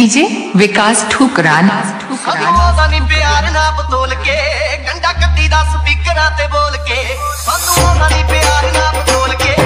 DJ विकास ठुकरान। प्यार ना बतोल के गंडा कट्टी दा स्पीकरां बोल के।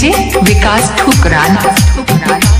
DJ Vikas Thukrana.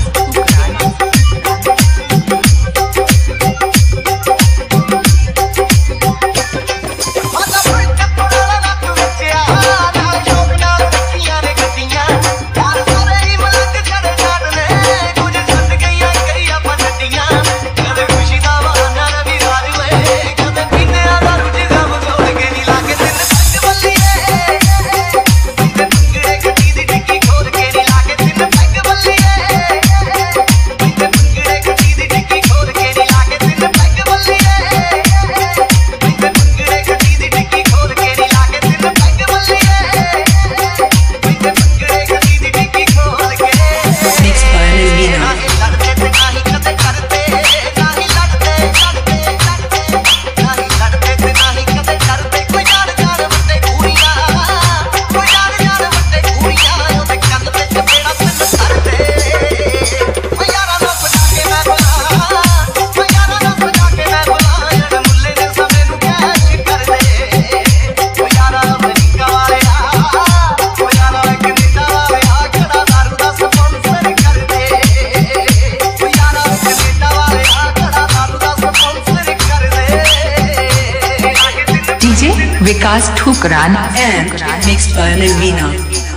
Podcast grand, and mixed by Nilvina.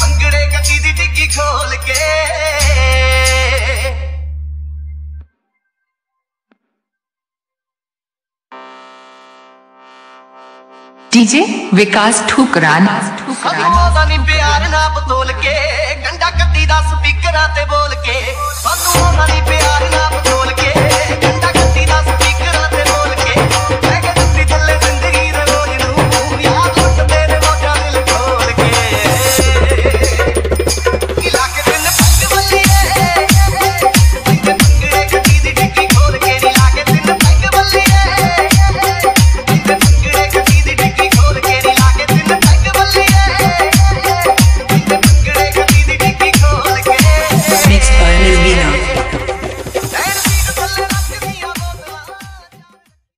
भंगड़े ਗੱਡੀ की ਡਿੱਗੀ खोल के डीजे विकास ठुकरान प्यार ना बतोल के गंडा बोल के ਸਾਨੂੰ